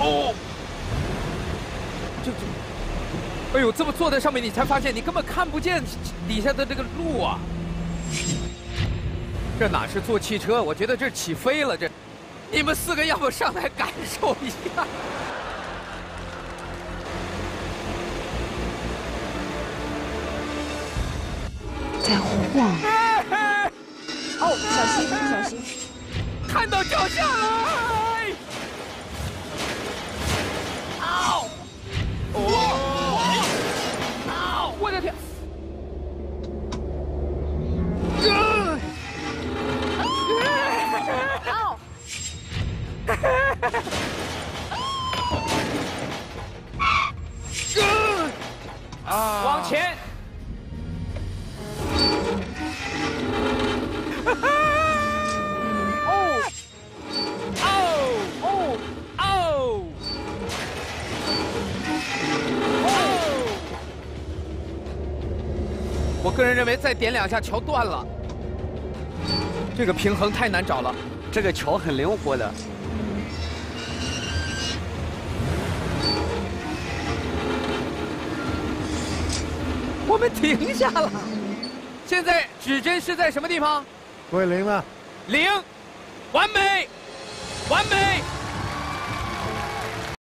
哦，这这，哎呦，这么坐在上面，你才发现你根本看不见底下的这个路啊！这哪是坐汽车？我觉得这起飞了。这，你们四个要不上来感受一下？在晃。哦，小心，小心！看到脚下来！啊！往前！哦！哦！哦！哦！哦！我个人认为再点两下桥断了，这个平衡太难找了。这个桥很灵活的。我们停下了。现在指针是在什么地方？归零了。零，完美，完美。